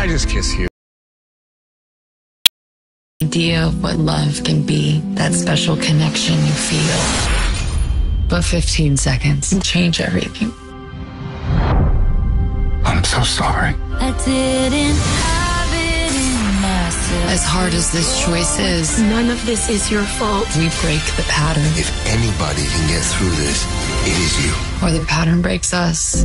I just kiss you? idea of what love can be, that special connection you feel. But 15 seconds can change everything. I'm so sorry. I didn't have it in myself. As hard as this choice is, None of this is your fault. we break the pattern, If anybody can get through this, it is you. or the pattern breaks us.